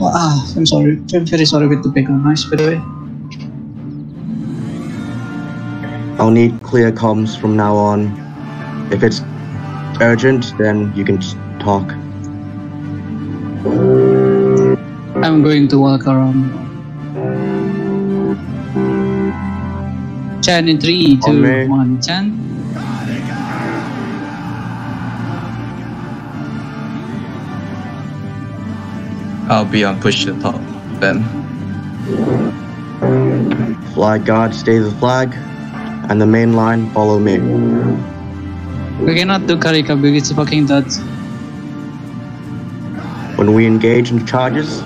Ah, I'm sorry. I'm very sorry with the big on ice, by the way. I'll need clear comms from now on. If it's urgent, then you can talk. I'm going to walk around. 10 in 3, 2, 1, 10. I'll be on push the top then. Flag guard, stay the flag, and the main line, follow me. We cannot do Karika because it's fucking that When we engage in charges,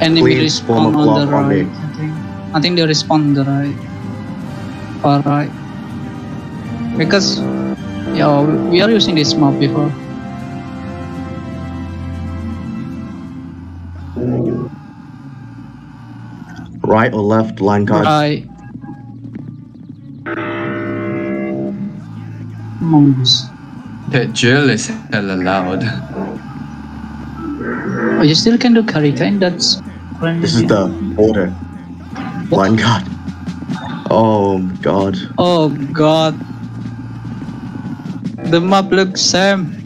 enemy Please form respawn a on block the on me. right. I think. I think they respond on the right. Far right. Because, yeah, we are using this map before. Right or left, line guard. Right. Mongoose. That drill is hella loud. Oh, you still can do Karika and that's This is the order. Line guard. Oh god. Oh god. The map looks same.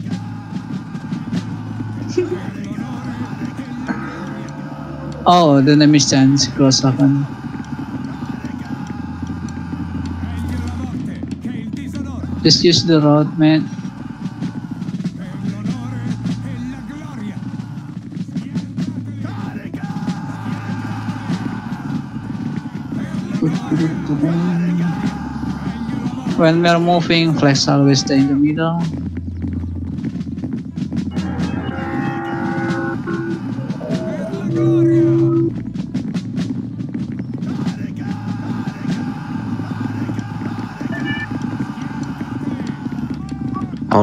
Oh, the name is Chance Cross Haven. Just use the road, man. When we're moving, flags always stay in the middle.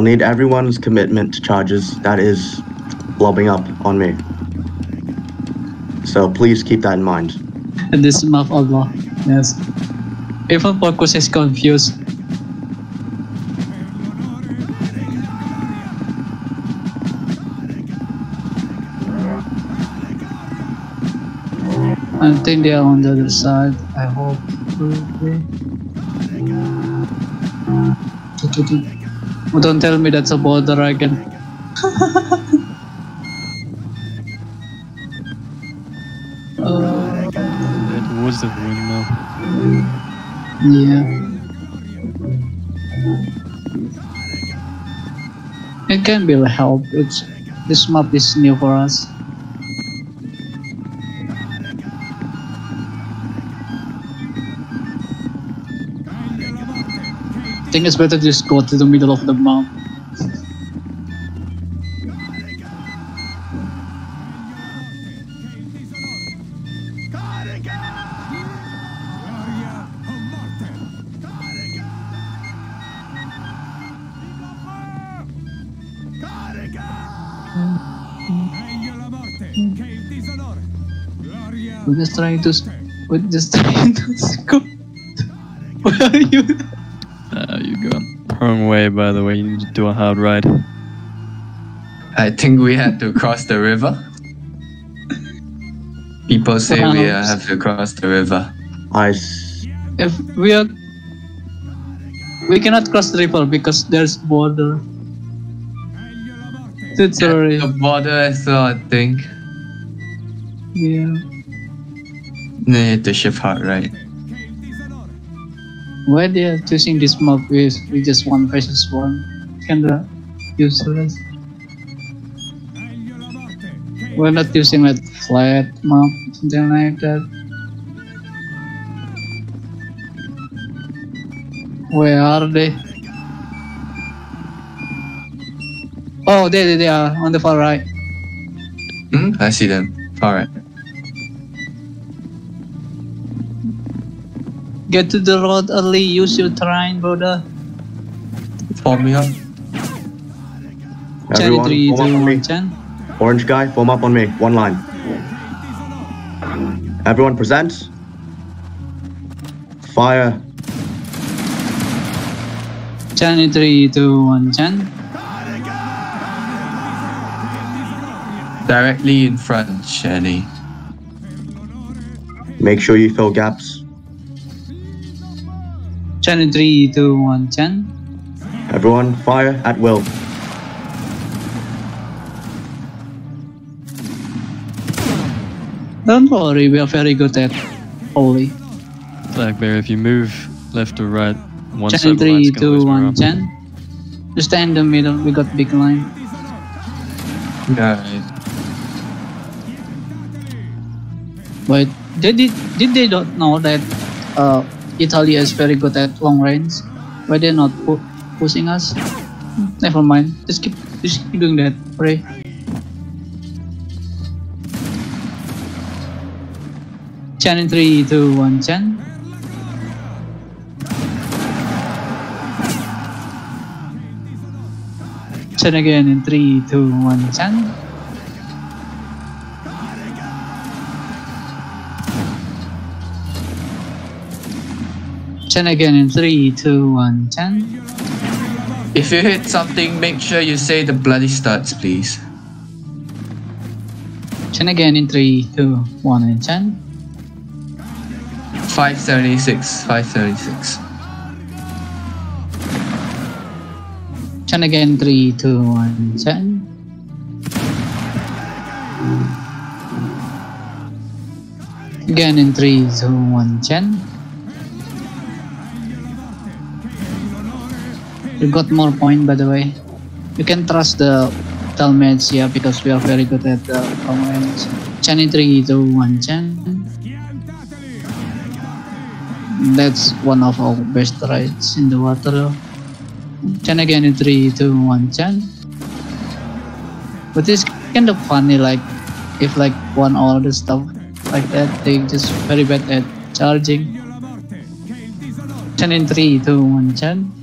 I'll need everyone's commitment to charges that is lobbing up on me. So please keep that in mind. And this map Allah. Yes. Even Focus is confused. I think they are on the other side. I hope. Don't tell me that's a border again. uh, That was the windmill. yeah. It can be a help. It's this map is new for us. Think it's better to just go to the middle of the map. We're just trying to. We're just trying to. Where are you? Uh, you going wrong way, by the way. You need to do a hard ride. I think we had to cross the river. People say we uh, have to cross the river. I s- If we are. We cannot cross the river because there's border. That's sorry. The border as well, I think. Yeah. Need to shift hard right. Why they are choosing this map with with just one versus one? Kinda useless. We're not using like flat map, something like that. Where are they? Oh, there, they are on the far right. Hmm? I see them. Alright. Get to the road early. Use your terrain, brother. Form me up. Chan everyone, three, form up on me. one, Chan. Orange guy, form up on me. One line. Everyone present. Fire. Chan in three, two, one, Chan. Directly in front, Shani. Make sure you fill gaps. Channel 3, 2, 1, 10. Everyone, fire at will. Don't worry, we are very good at Holy. Blackberry, if you move left or right, one Channel side of the line's 3, gonna 2, lose more 1, 10. Just stay in the middle, we got big line. Right. Wait, did, did, did they not know that uh, Italy is very good at long range? Why they not pu- pushing us? Never mind, just keep, just keep doing that, pray. Channel 3, 2, 1, 10. Ten again in 3, 2, 1, 10. Again in 3, 2, 1, 10. If you hit something, make sure you say the bloody starts, please. Ten again in 3, 2, 1, and 10. 576, 576. Ten again, 3, 2, 1, 10. Again in 3, 2, 1, 10. You got more point by the way. You can trust the Talmage yeah, because we are very good at the commands. 10 in 3, 2, 1, 10. That's one of our best rides in the water. 10 again in 3, 2, 1, 10. But it's kind of funny, like, if like one all the stuff like that, they just very bad at charging. 10 in 3, 2, 1, 10.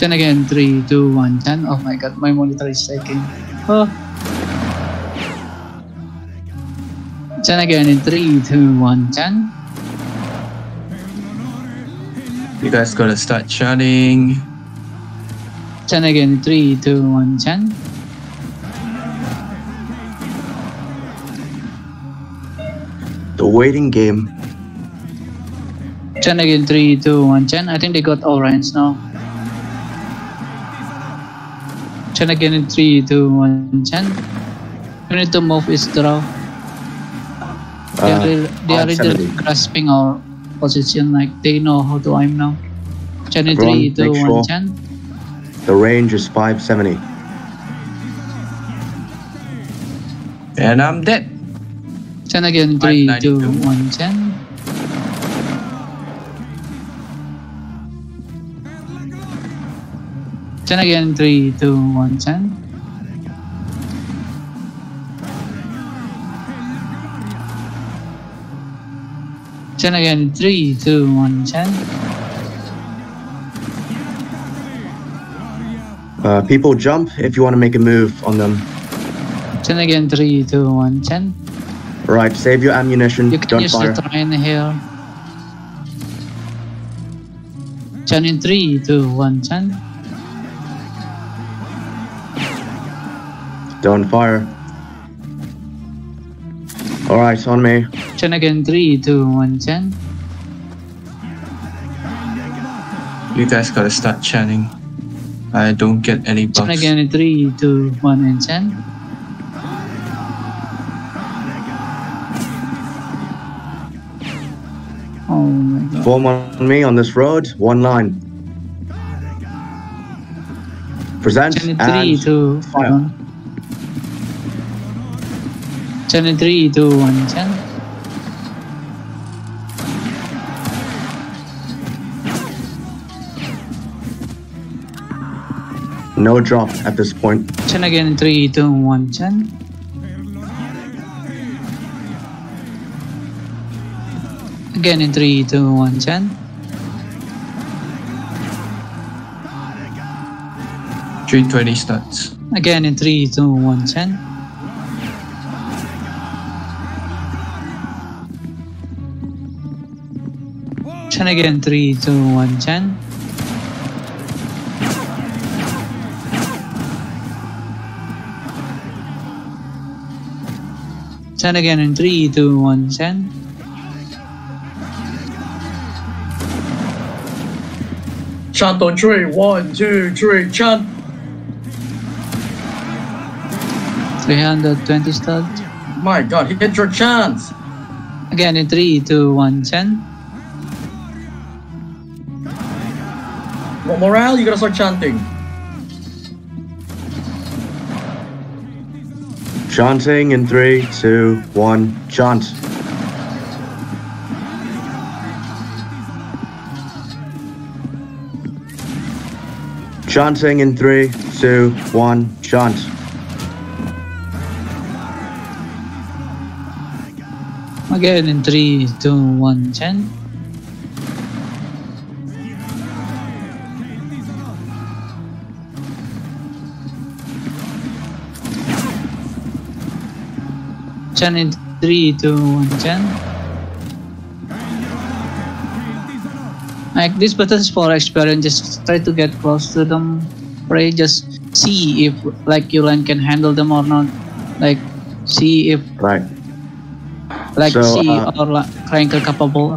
Ten again, 3, 2, 1, 10. Oh my god, my monitor is shaking. Oh. 10 again in 3, 2, 1, 10. You guys gotta start shunning. 10 again, 3, 2, 1, 10. The waiting game. 10 again, 3, 2, 1, 10. I think they got orange now. 10 again in 3, 2, 1, 10. We need to move is draw. They are, Uh, really- they are really grasping our position, like they know how to aim now. 10 in 3, 2, 1, sure. 10. The range is 570. And I'm dead. 10 again, 3, 2, 1, 10. Ten again, 3, 2, 1, 10. Ten again, 3, 2, 1, 10. Uh, people jump if you want to make a move on them. Ten again, 3, 2, 1, 10. Right, save your ammunition. You can Don't use fire. the train here. Ten in 3, 2, 1, 10. Don't fire. Alright, on me. Ten again, 3, 2, 1, 10. You guys gotta start chanting. I don't get any Ten buffs. again, 3, 2, 1, and 10. Oh my god. Form on me on this road. One line. Present Ten in 3, and 2, fire. 1. Ten in 3, 2, 1, 10. no drop at this point. 10 again in 3, 2, 1, 10. Again in 3, 2, 1, 10. Three twenty starts. Again in 3, 2, 1, 10. action again. Three, two, one, Chen. Chen again in three, two, one, Chen. Chant on three, one, two, three, chant. 320 start. My god, he hit your chance. Again in three, two, one, Chen. Morale, you gotta start chanting. Chanting in three, two, one, chant. Chanting in three, two, one, chant. Again in three, two, one, chant. Chant in three, two, one, chant. Like this button is for experience. Just try to get close to them. Pray. Just see if like your line can handle them or not. Like see if Right. like So, see uh, or like triangle capable.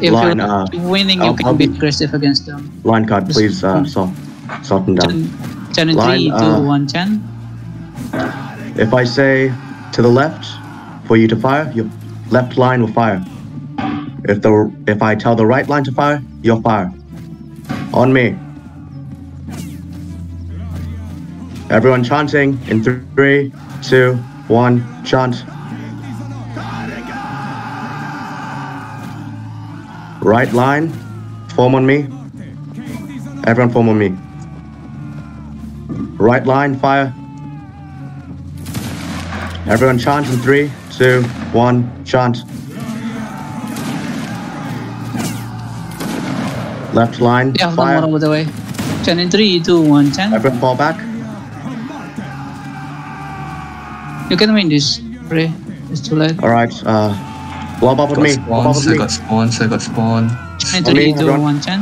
If Line, you're uh, winning, you I'll- can I'll be aggressive against them. Line cut, please uh, soft, soften down. Ten, ten and Line, three, two, uh, one, ten. If I say to the left for you to fire, your left line will fire. If the if I tell the right line to fire, you'll fire. On me. Everyone chanting in three, two, one, chant. Right line, form on me. Everyone form on me. Right line, fire. Everyone chant in three, two, one, chant. Left line, Yeah, fire. one more over the way. Ten and three, two, one, ten. Everyone fall back. You can win this. Pray. It's too late. All right. Uh, blob up with Got me. Blob up spawns, with I me. got spawns, I got spawn. Ten and On me, three, two, everyone. one, ten.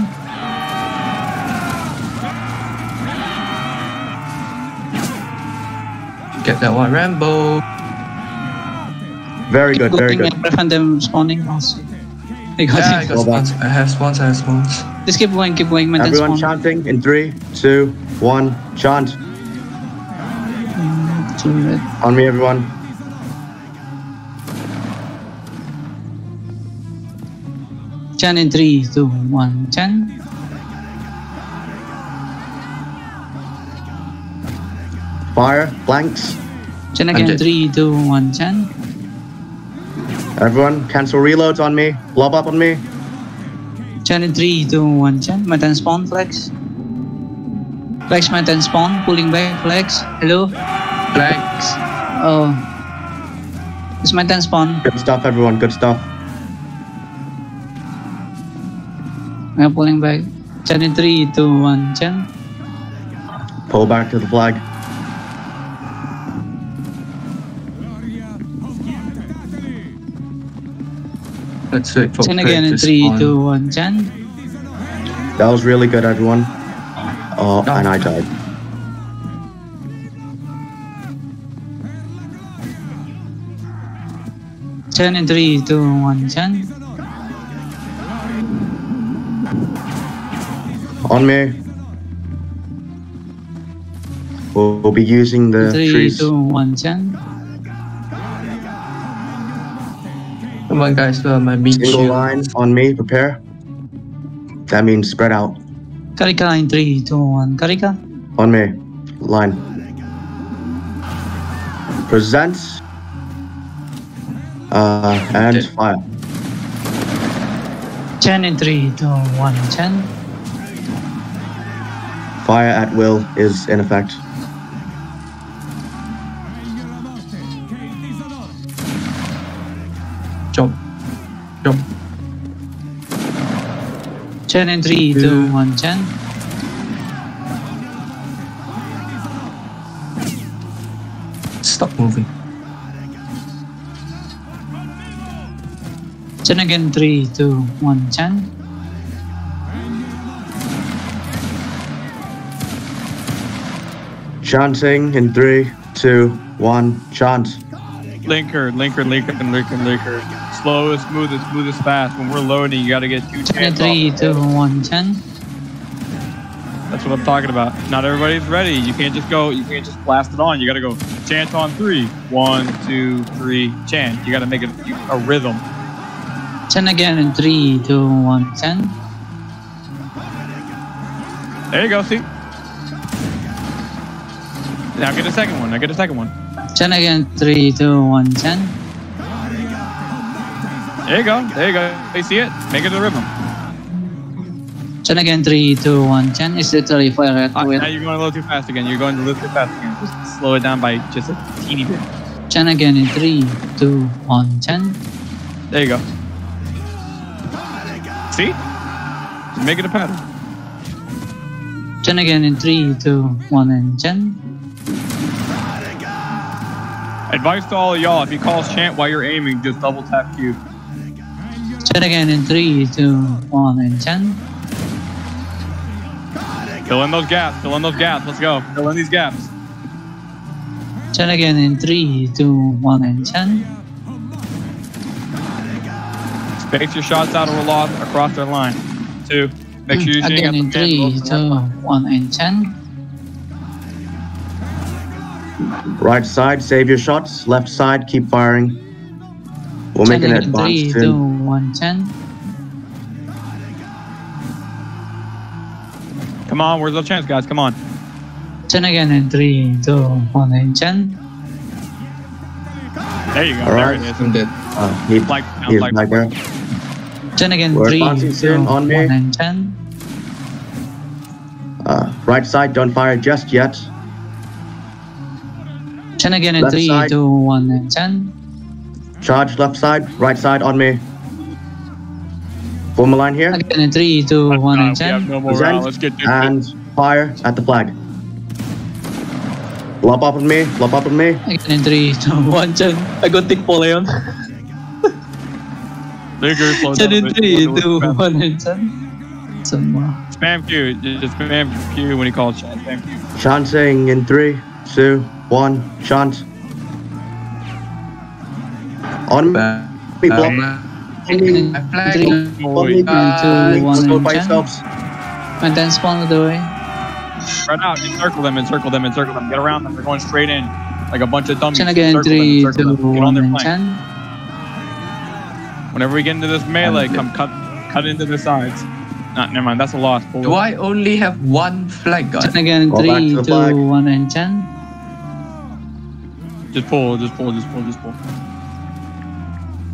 Get that one, Rambo. Very good. Very good. and prevent them spawning also. They got Yeah, I got Well spawns. I have spawns, I have spawns. Just keep going, keep going, maintain Everyone spawn. chanting in three, two, one, chant. Mm, too. On me, everyone. Ten and three, two, one, ten. Fire, blanks. Ten again, Hundred. three, two, one, ten. Everyone, cancel reloads on me. Blob up on me. Ten and three, two, one, ten. Maintain spawn, flex. Flex, maintain spawn. Pulling back, flex. Hello. Flags. Oh. It's maintain spawn. Good stuff, everyone. Good stuff. I'm pulling back. And three, two, one, ten. Pull back to the flag. Let's wait for Ten again to in three, spawn. two, one, ten. That was really good, everyone. Oh, No. and I died. Ten and three, two, one, ten. On me. We'll, we'll be using the Three, trees. two, one, ten. Come on, guys, uh, my meat Single shield. line on me. Prepare. That means spread out. Karika in three, two, one. Karika. On me. Line. Present. Uh, and Okay. fire. Ten and three, two, one, ten. Fire at will is in effect. Ten and three, two, one, ten. Stop moving. Ten again, three, two, one, ten. Chanting in three, two, one, chant. Linker, linker, linker, linker, linker. Slow as smooth as smooth as fast. When we're loading, you gotta get two chants off. 23 to 110. That's what I'm talking about. Not everybody's ready. You can't just go. You can't just blast it on. You gotta go chant on three. One, two, three, chant. You gotta make it a rhythm. 10 again in 3 to 110. There you go. See. Now get a second one. Now get a second one. 10 again 3 to 110. There you go. There you go. You see it? Make it a rhythm. 10 again 3 to 110. Is literally fire at ah, now you're going a little too fast again. You're going a little too fast again. Just slow it down by just a teeny bit. 10 again in 3 to 110. There you go. See? Just make it a pattern. 10 again in 3 to 1 and 10. Advice to all of y'all: if he calls chant while you're aiming, just double tap Q. 10 again in 3 to 1 and 10. Fill in those gaps. Fill in those gaps. Let's go. Fill in these gaps. 10 again in 3 to 1 and 10. Space your shots out or lost across their line. Two. Make sure you're Again in the 3 man. to 1 and 10. Right side, save your shots. Left side, keep firing. We'll 10 make an again 3 advance to soon. 110. Come on. Where's the chance, guys? Come on. 10 again in 3 to 1 and 10. There you go. All there right. it is. I'm dead. Uh, he, Like, he's like, back there. 10 again We're 3 advancing to soon, on 1 me. and 10. Uh, right side, don't fire just yet. 10 again in Left 3 side. to 1 and 10. Charge left side, right side on me. Form a line here. Again in 3 to Uh, 1 and we have 10. no more round. Let's get this. and fire at the flag. Lop up on me, lop up on me. Again in 3 to 1 10. Aguntik po leon. Bigger, slow 10 down in bit. 3 Slow to down. 1 and 10. Sama. Spam Q. Just spam Q when he calls chant. Spam Q. Chanting in three, two, one, chant. On Bam. me, block. Bam. Again in I flag. 3 Oh, wait. to 1 Go and by 10. yourselves. And then spawn of the way. Run out. Encircle them. Encircle them. Encircle them. Get around them. They're going straight in. Like a bunch of dummies. 10 again Encircle them, 3 encircle to them. Get on 1 their and 10. Whenever we get into this melee, come cut cut into the sides. Nah, never mind. That's a loss. Pull Do it. I only have one flag gun? 10 again Go 3 to the to flag. 1 and 10. Just pull. Just pull. Just pull. Just pull.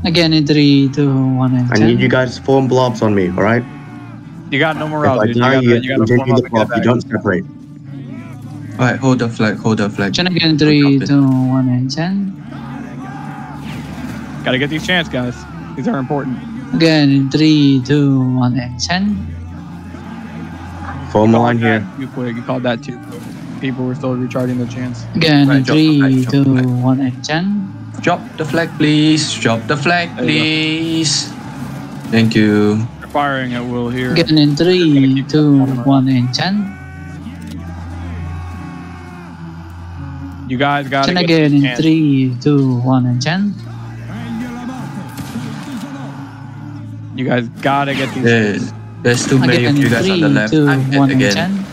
Again in 3 to 1 and I 10. need you guys to form blobs on me, alright? You got no If morale, I dude. You die, gotta, you, you gotta form the blob. You don't separate. Alright, hold the flag, hold the flag. 10 again 3 to 1 and 10. Gotta get these chants, guys. These are important. Again in 3 to 1 and 10. Form a Called line here. Too quick. You called that too. People were still recharging their chants. Again Right, in drop the 3 flag, drop to the flag. 1 and 10. Drop the flag, please. Drop the flag, There you go. please. Thank you. They're firing at will here. Again in 3 to 1 and 10. You guys gotta 10 get again these in chants. 3 to 1 and 10. You guys gotta get these. There's, there's too many of you in guys on the left. to I'm 1 hit and again. 10.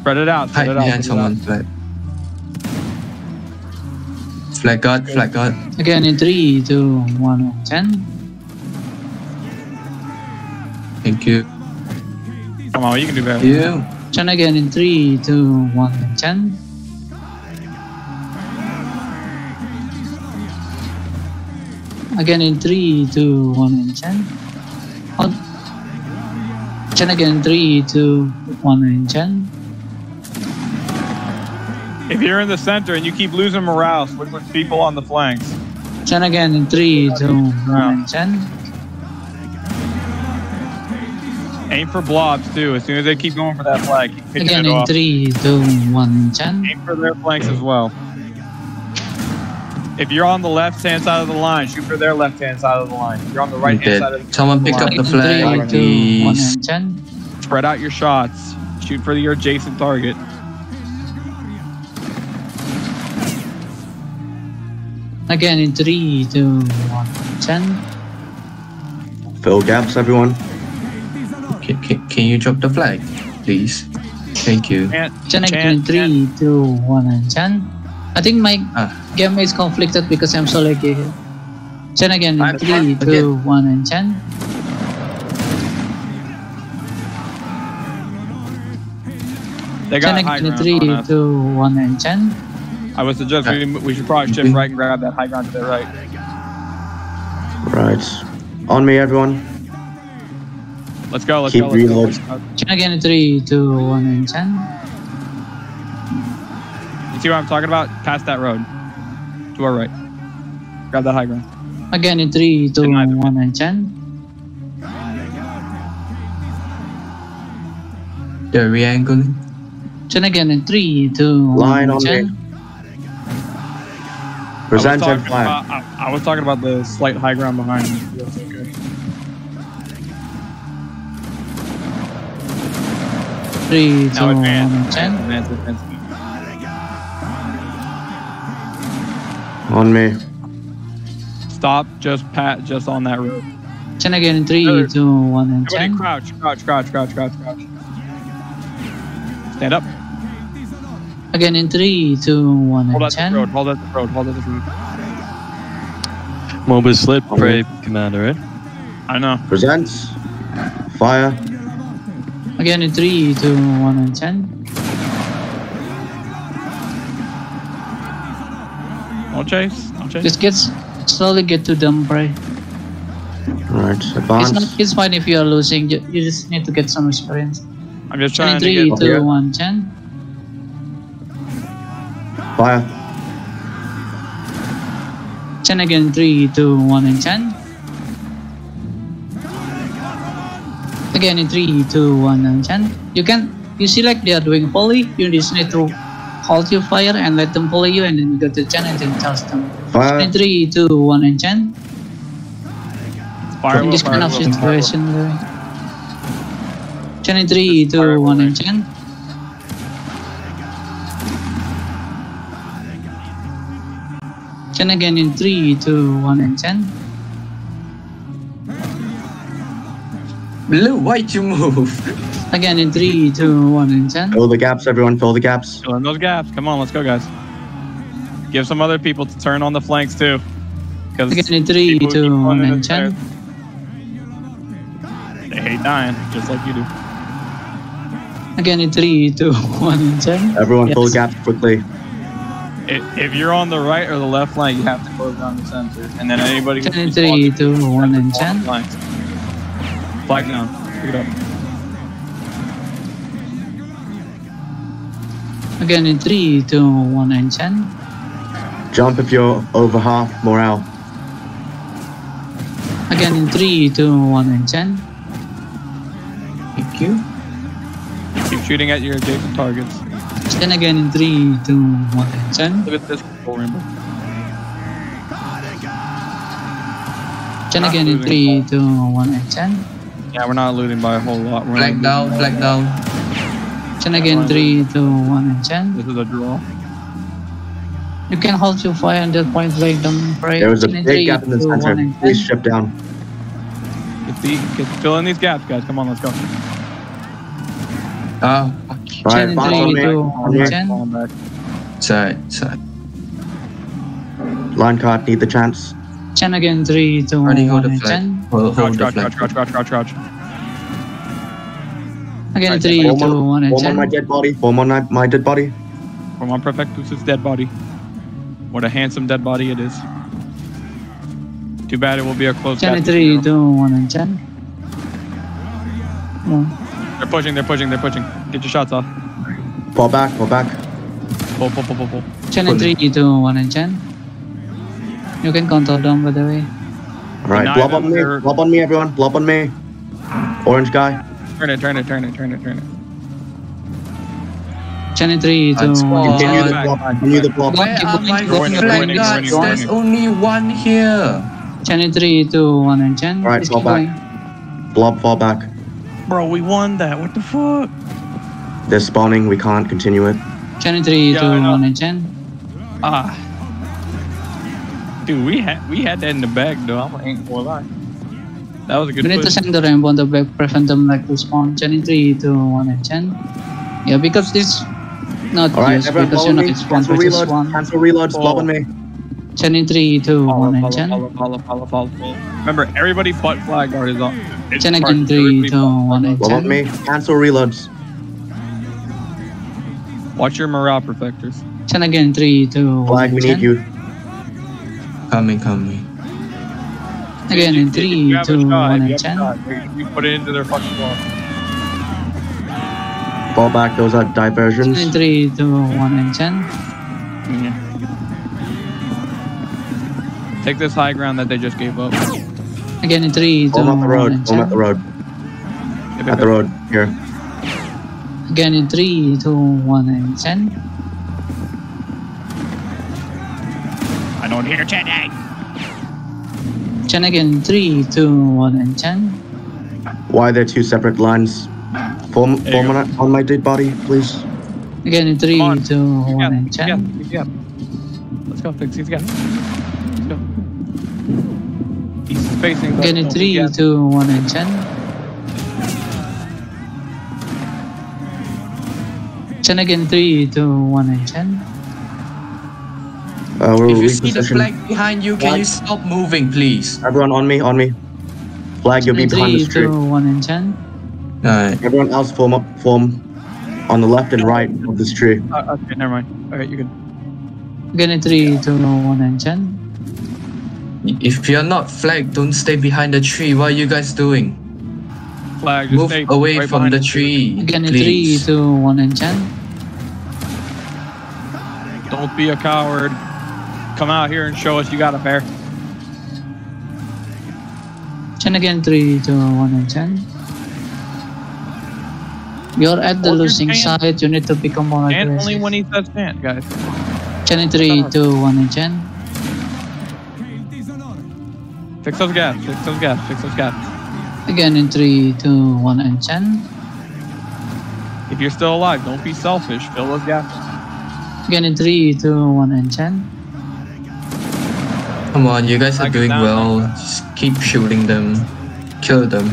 Spread it out. Spread Hide it out. behind spread it out. Someone's flag. Flag guard, flag guard. Again in 3 to 1 10. Thank you. Come on, you can do better. You. 10 again in 3 to 1 10. Again in 3 to 1 and 10. Oh. 10 again 3 to 1 and 10. If you're in the center and you keep losing morale, switch with people on the flanks. 10 again in 3 to 1 and 10. Aim for blobs too. As soon as they keep going for that flag, keep picking Again it in off. 3 to 1 10. Aim for their flanks as well. If you're on the left hand side of the line, shoot for their left hand side of the line. If you're on the right hand side of the line. Someone pick up the in 3 flag, to 1 please. and 10. spread out your shots. Shoot for your adjacent target. Again in 3, 2, 1, 10. Fill gaps, everyone. Can, can, can you drop the flag, please? Thank you. Chant, Chen again in chant, 3, 2, 1, and Chen. I think my Ah. game is conflicted because I'm so laggy. Chen again in I'm- 3, I'm- 2, 1, and Chen. They Chen got high again in ground 3, 2, 1, and Chen. I would suggest we, we should probably shift mm-hmm. right and grab that high ground to the right. Right. On me, everyone. Let's go. Let's Keep go. Let's go. reload. Go. Again in 3, 2, 1, and Chen. You see what I'm talking about? Past that road. To our right. Grab that high ground. Again in 3, 2, Deny the 1, and Chen. They're re-angling. Chen again in 3, 2, Line and on Chen. me. I was, Present and talking about, I, I was talking about the slight high ground behind me. That's okay. 3, 2, Now advance. and Chen. Advance, advance, advance. On me. Stop just pat just on that road. Chen again in 3, Everybody- 2, 1, and Everybody Chen. crouch, crouch, crouch, crouch, crouch, crouch. Stand up. Again in 3, 2, 1, Hold and at the Chen. road. Hold at the road. Hold at the road. Mobile slip, pray, commander, right? I know. Present. Fire. Again in 3, 2, 1, and 10. Don't chase. Don't chase. Just get slowly get to them, pray. Right. It's Advance. not. It's fine if you are losing. You, you just need to get some experience. I'm just trying in to get. 2, here. 1, 10. Fire. 10 again. 3, 2, 1, and 10. Again in 3, 2, 1, and 10. You can. You see like they are doing volley. You just need to hold your fire and let them volley you, and then you go to 10 and then charge them. Fire. In 3, 2, 1, and 10. Fire in this kind of will, fire will. situation. 10 and 3, 2, 1 and 10. Ten again in 3, 2, 1 and 10. Blue, why'd you move? Again in 3, 2, 1 and 10. Fill the gaps, everyone. Fill the gaps. Fill in those gaps. Come on, let's go, guys. Give some other people to turn on the flanks too. Again in 3, 2, 1 and 10. They hate dying, just like you do. Again in 3, 2, 1 and 10. Everyone, fill the gaps quickly. If, if you're on the right or the left flank, you have to close down the center, and then anybody who 10 and respawns 3, you 2, 1 and on 10. the. Flag down. Pick it up. Again in 3, 2, 1 and 10. Jump if you're over half morale. Again in 3, 2, 1 and 10. Thank you. Keep shooting at your adjacent targets. Then again in 3, 2, 1 and 10. Look at this control rainbow. Then again in 3, 2, 1 and 10. Yeah, we're not looting by a whole lot. We're Flag down, losing flag down. Then again 3, 2, 1 and 10. This is a draw. You can hold your fire and just point blank them right. There was a Then in big 3, gap in the 2, center. Please strip down. Get the, get, fill in these gaps, guys. Come on, let's go. Ah, fuck you. Right, Ten and advance three, on me. two, On one, me. ten. Falling back. Side, side. Line card, need the chance. 10 again 3, 2, Already hold 1 the and flag. 10. Hold, Crouch, hold the crouch, flag. crouch, crouch, crouch, crouch, crouch. Again Alright, 3, 2, Form on, 1 and form on my 10. dead body. Form on my, my dead body. From on Perfectus' dead body. What a handsome dead body it is. Too bad it will be a close 10 and gap. 3, 2, 1 and 10. Oh, They're pushing, they're pushing, they're pushing. Get your shots off. Fall back, fall back. Pull, pull, pull, pull, pull. 10 and 3, 2, 1 and 10. You can control them by the way. Alright, blob on me. their- Blob on me, everyone. Blob on me. Orange guy. Turn it, turn it, turn it, turn it, turn it. 10 and 3, 2, That's 1 and 10. Continue the blob. back, Continue the blob. Where Keep are my keep going, flag guards? There's only one here. 10 and 3, 2, 1 and 10. Alright, fall back. Blob, fall back. Bro, we won that. What the fuck? They're spawning. We can't continue it. 10 and 3, Yeah, 2, 1 and 10. Ah. Dude, we had we had that in the bag though. I'm ain't gonna lie. That was a good We need to send the ramp on the back, prevent them like to spawn. Chen in 3, 2, 1, and Chen. Yeah, because this not All right, used, everyone because you know me. it's one Cancel versus reloads. one. Cancel reloads. Blob on me. Chen in 3, 2, Follow, 1, and follow, Chen. follow, follow, follow, follow, follow. Remember, everybody but flag guard is on. It's Chen again, 3, 2, 1, and Blob on Chen. me. Cancel reloads. Watch your morale perfectors. Chen again, 3, 2, 1, Flag, and we Chen. need you. Coming, coming. Again in 3, 2, 1, and have a Chen. You you put it into their fucking wall. Fall back. Those are Chen in diversions. 3, 2, 1, and Chen. Take this high ground that they just gave up. Again in 3, 2, Form at the road. and Form at the Chen. road. If At it- the road. Here. Again in 3, 2, 1, and Chen. I don't hear Chen. Chen again, 3, 2, 1, and Chen. Why are there two separate lines? Form, form on, on my dead body, please. Again in 3, Come on. 2, You 1, got it, and you got it, Chen. you got it. Let's go, Fix. He's got facing. Again in Don't 3, forget. 2, 1, and Chen. Chen again, 3, 2, 1, and Chen. Uh, we'll If you see the flag behind you, can you stop moving, please? Everyone on me, on me. Flag, you'll be Chen behind the 3, street. 2, 1, and Chen. Alright. Everyone else form up, form on the left and right of this tree. Uh, okay, never mind. Okay, you can. Again in 3, 2, 1, and Chen. If you're not flagged, don't stay behind the tree. What are you guys doing? Flag. Just Move stay away right from the us. tree, Again in 3, please. 2, 1, and Chen. Don't be a coward. Come out here and show us you got a bear. Chen again, 3, 2, 1, and Chen. You're at the Hold losing side. You need to become more And aggressive. only when he says stand, guys. Chen in 3, 2, 1, and Chen. Fix those gaps. Fix those gaps. Fix those gaps. Again in 3, 2, 1, and Chen. If you're still alive, don't be selfish. Fill those gaps. Again in 3, 2, 1, and Chen. Come on, you guys are doing down. well. Just keep shooting them. Kill them.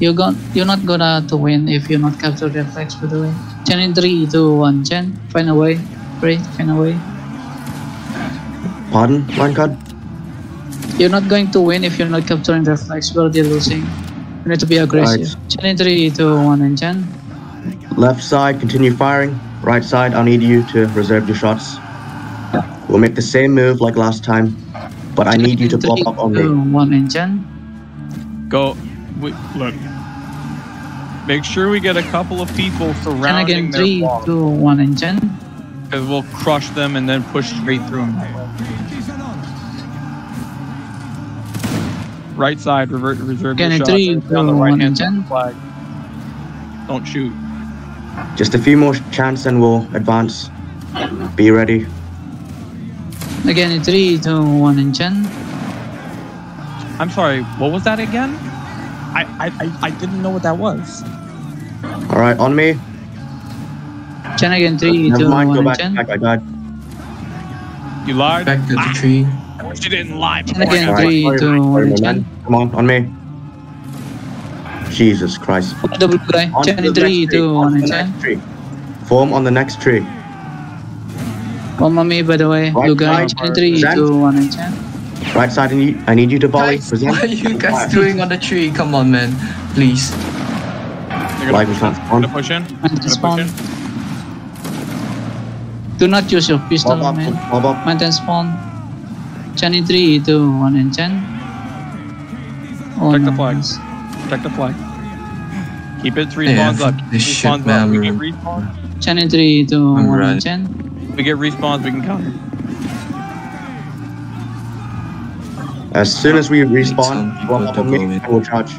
You got, you're not gonna to win if you're not capture their flags, by the way. Chen in 3, 2, 1, Chen. Find a way. Pray, find a way. Pardon, line card? You're not going to win if you're not capturing their flags. You're losing. You need to be aggressive. Chen in 3, 2, 1, and Chen. Left side, continue firing. Right side, I'll need you to reserve your shots. We'll make the same move like last time, but I need you to pop up on me. 2, 1, and Chen. Go. We, look. Make sure we get a couple of people Chen surrounding again, their 3, wall. 2, 1, and Chen. Because we'll crush them and then push straight through them. Right side, revert, to reserve Again, your shots. three, Right on the right hand side and of the flag. Don't shoot. Just a few more chance and we'll advance. Be ready. Again in 3, 2, 1, and Chen. I'm sorry, what was that again? I, I, I, I didn't know what that was. All right, on me. Chen again, 3, Never 2, mind, 1, go and back. Chen. back. I died. You lied? Back to the Ah, tree. I you didn't lie Chen before again, got All right, 3, sorry, 2, sorry, 1, my and man. Chen. Come on, on me. Jesus Christ. The blue guy. On to Chen the in 3, next tree, 2, on 1, and the Chen. next tree. Form on the next tree. One on me, by the way. Right Blue guy. side, Chen 3, present. 2, 1, and Chen. Right side, I need, I need you to volley. Guys, Present. what are you guys Fire. doing on the tree? Come on, man. Please. They're gonna, we can't push spawn. gonna push in. And Gonna push in. Do not use your pistol, Bob up, man. bob up. Maintain spawn. Chen in 3, 2, 1, and Chen. Oh, Check the nice. flags. Check the flag. Keep it three Yeah, spawns up. fuck Keep this three shit, spawns man. up. We get respawns. Chen in 3, 2, I'm 1, running. and Chen. We get respawns. We can counter. As soon as we respawn, people block up on me go in. and we'll charge.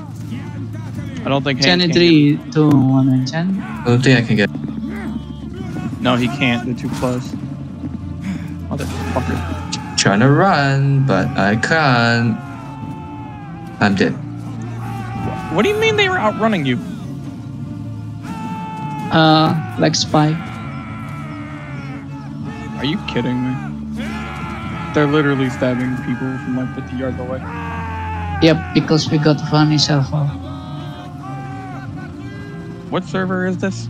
I don't think Chen Hank in can 3, 2, 1, and Chen. I don't think I can get. get- No, he can't. They're too close. Motherfucker. Trying to run, but I can't. I'm dead. What do you mean they were outrunning you? Uh, like spy. Are you kidding me? They're literally stabbing people from like 50 yards away. Yep, because we got funny server. What server is this?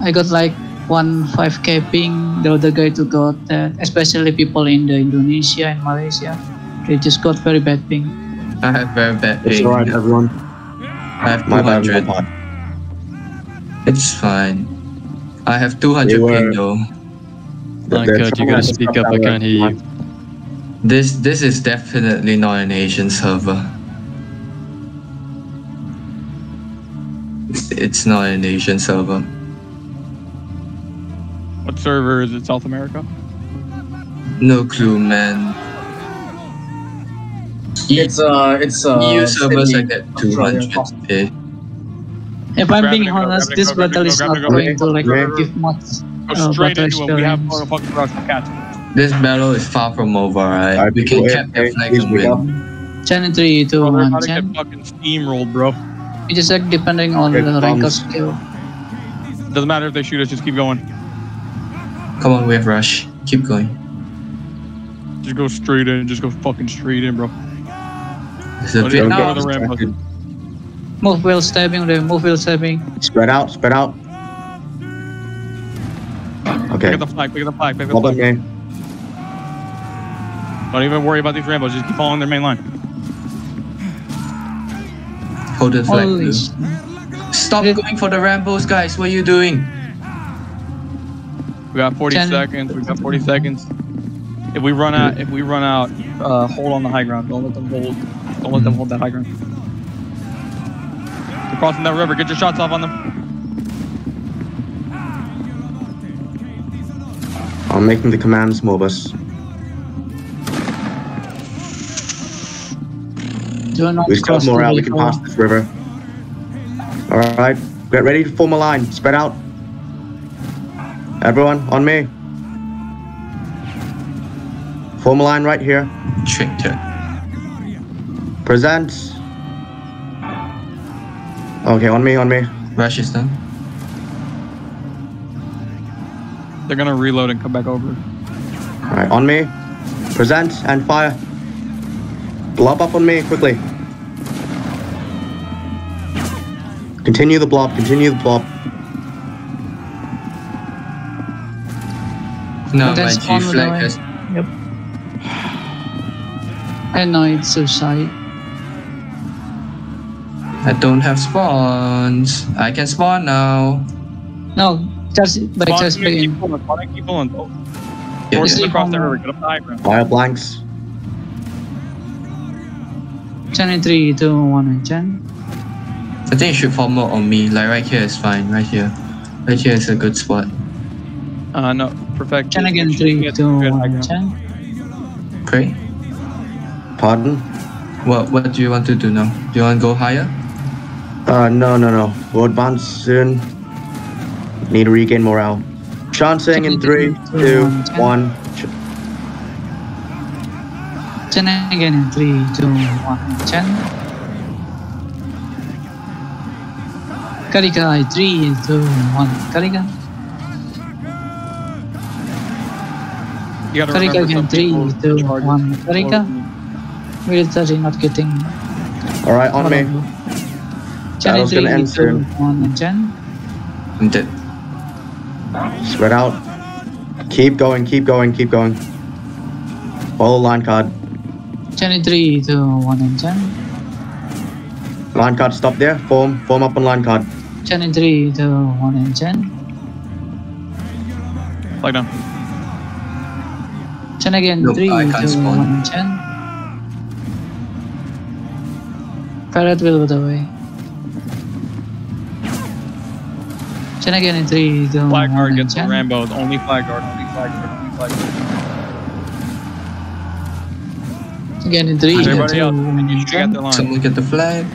I got like one 5k ping. The other guy to got that. Especially people in the Indonesia and Malaysia. They just got very bad ping. I have very bad ping It's ping. alright, everyone. I have My bad, my 200. bad. It's fine. I have 200 were- ping though. My god, you gotta speak up, I can't hear you. This this is definitely not an Asian server. It's not an Asian server. What server is it? South America? No clue, man. It's uh, it's uh. EU servers Sydney, I get 200 pay. If I'm being it, go, grab honest, this go, grab it, battle is not going to like give much. Go Uh, straight battle into it. We have experience. fucking rush to catch. This battle is far from over, right? Alright, we can people, cap hey, their flag please and wake up. win. Chen 3, 2, Bro, 1, about to get Chen. fucking steamrolled, bro. It just like depending on the rank of skill. Doesn't matter if they shoot us, just keep going. Come on, we have rush. Keep going. Just go straight in. Just go fucking straight in, bro. It's a bit even Don't go now. to the Rambo. Move wheel stabbing, the move wheel stabbing. Spread out, spread out. Pick Okay. up the flag. Pick up the flag. Pick up Hold the on, flag. man. Don't even worry about these Rambos. Just keep following their main line. Hold the flag. Holy blue. sh- Stop going for the Rambos, guys. What are you doing? We got 40 Ten. seconds. We got 40 seconds. If we run out, if we run out, uh, hold on the high ground. Don't let them hold. Don't let them hold that high ground. They're crossing that river. Get your shots off on them. I'm making the commands, Morbus. Do not We still cross have the morale. We can river. pass this river. Alright. Get ready to form a line. Spread out. Everyone, on me. Form a line right here. Traitor. Present. Okay, on me, on me. Rush is done. They're gonna reload and come back over. Alright, on me. Present and fire. Blob up on me, quickly. Continue the blob, continue the blob. No, Then my spawn G flag has. Yep. I know it's suicide. I don't have spawns. I can spawn now. No, just by Spawn just in, keep begin. pulling. Spawn in, keep pulling. Oh, Yeah, Force yeah. them across the river. Get up the high ground. Fire blanks. Chen in 3, 2, 1, and Chen. I think you should form more on me. Like right here is fine. Right here. Right here is a good spot. Uh, no, perfect. Chen again, Make sure you 3, 2, 1, ground. Chen. Pray. Pardon? What What do you want to do now? Do you want to go higher? Uh, no, no, no. We'll advance soon. Need to regain morale. Chancing in three, two, one. Chen again in 3, 2, 1, and Chen. Karika, 3, 2, 1, Karika. You gotta Karika remember again, some 3, people 2, charge 1, it. Karika. Military not getting. Alright, on me. Chen in Battle's gonna end soon. 1, and Chen. I'm dead. Spread out. Keep going, keep going, keep going. Follow line card. Chen in 3, 2, 1, and Chen. Line card, stop there. Form, form up on line card. Chen in 3, 2, 1, and Chen. Flag down. Chen again, Nope, 3, I can't 1, spawn. and Chen. Parrot will go the way. Chen again in 3, 2, 1, Flag guard and gets the Chen. Rambos. Only flag guard. Only flag guard. Only flag guard. Again in 3, 2, Everybody else, 1, you and should get Chen. their line. Someone get the flag.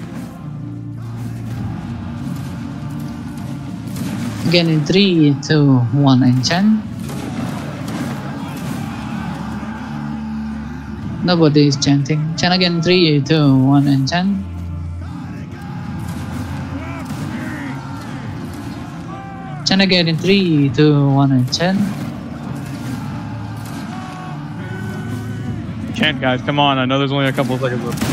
Again in 3, 2, 1, and Chen. Nobody is chanting. Chen again, 3, 2, 1, and Chen. Chen again in 3, 2, 1, and Chen. Chant, guys, come on. I know there's only a couple of seconds left.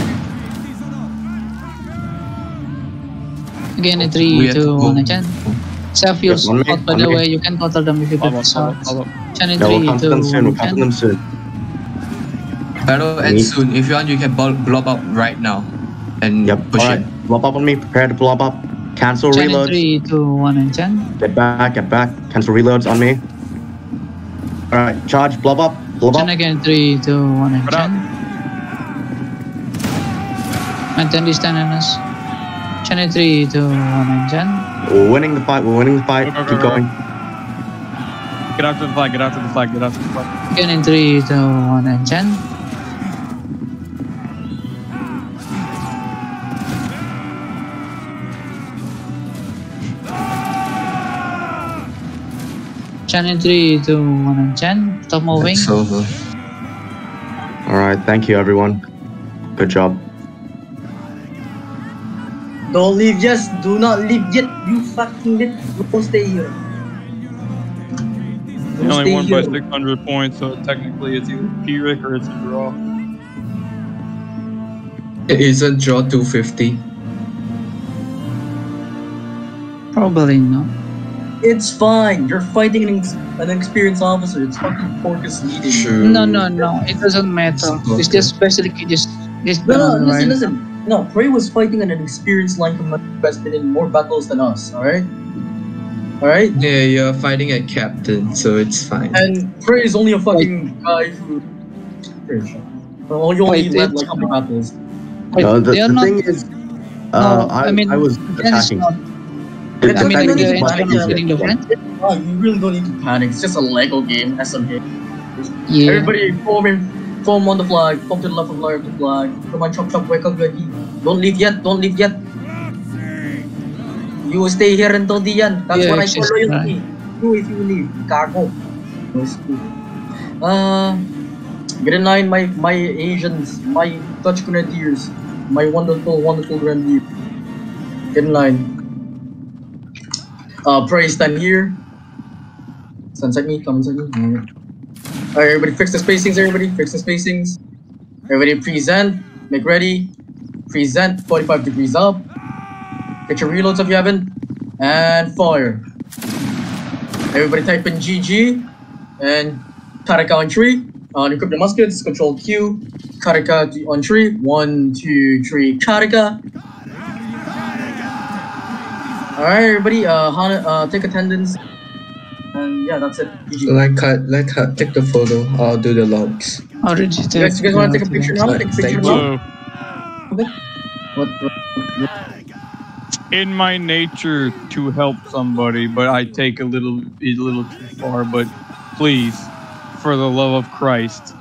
Again in three, two, one, and chant. Self your Yes, one minute, spot, by the way, you can counter them if you Follow, get follow, shots. Chant in Yeah, we'll three, come to Battle ends soon. If you want, you can blob up right now. And yep. push right. it. Blob up on me. Prepare to blob up. Cancel Gen reloads. 3, 2, 1, and 10. Get back, get back. Cancel reloads on me. Alright, charge, blob up, blob up. 10 again, 3, 2, 1, and Put 10. Out. And 10 is 10 on 10 and 3, 2, 1, and 10. We're winning the fight, we're winning the fight. Go, go, Keep go, going. Get out to the flag, get out to the flag, get out to the flag. 10 and 3, 2, 1, and 10. John 3, 2, 1, and John, stop moving. It's over. Alright, thank you everyone. Good job. Don't leave, just do not leave yet. You fucking bit. We'll stay here. Don't only won by 600 points, so technically it's either Pyrrhic or it's a draw. It is a draw 250. Probably not. It's fine. You're fighting an, ex- an experienced officer. It's fucking Porcus leading. True. No, no, no. It doesn't matter. It's just basically just this No, no, listen, right? listen. No, Prey was fighting an experienced line commander who has been in more battles than us, alright? Alright? Yeah, you're fighting a captain, so it's fine. And Prey is only a fucking guy who. Pretty. Well, you only Wait, led like how many battles? Wait, Uh, the they are the not. thing is, uh, no, I, I mean, I was That is attacking. Not. The I mean, I like don't the need to much panic, Instagram is easier. getting the friend. Oh, you really don't need to panic. It's just a Lego game, SMG. Yeah. Everybody form in, form on the flag, form to the left of the flag. Come on, chop chop, wake up, ready. Don't leave yet, don't leave yet. You will stay here until the end. That's Yeah, what I it's call loyalty. Do if you leave. Gago. Yes, cool. Uh, get in line, my, my Asians, my Dutch grenadiers, my wonderful, wonderful grenadiers. Get in line. Uh, pray stand here. Inside me, come inside me. Alright. Everybody fix the spacings, everybody. Fix the spacings. Everybody present. Make ready. Present. 45 degrees up. Get your reloads if you haven't. And fire. Everybody type in GG. And Karaka on tree. Uh, equip your muskets. Control Q. Karaka on tree. One, two, three. Karaka. Alright, everybody. Uh, Hana, uh, take attendance. And yeah, that's it. GG. Let cut, let cut, take the photo. I'll do the logs. Already You guys, you guys want to take a picture now? Take a picture Thank now? So, What, what, in my nature to help somebody, but I take a little, a little too far. But please, for the love of Christ,